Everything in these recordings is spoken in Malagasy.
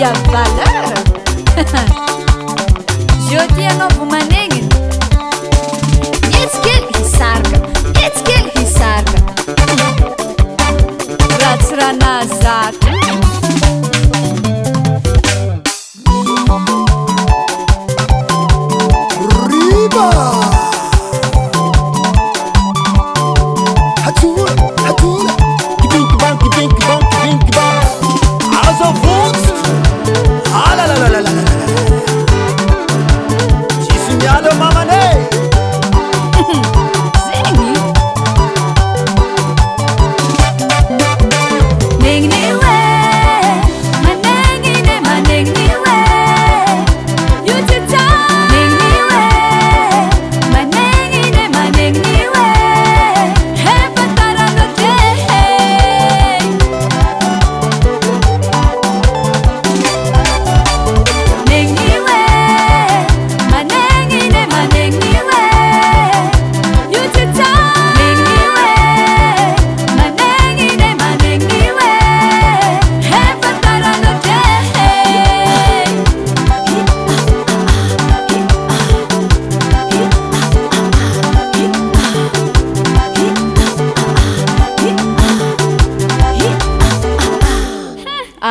e a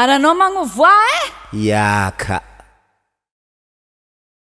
rahanao magnovoa e eh? iaka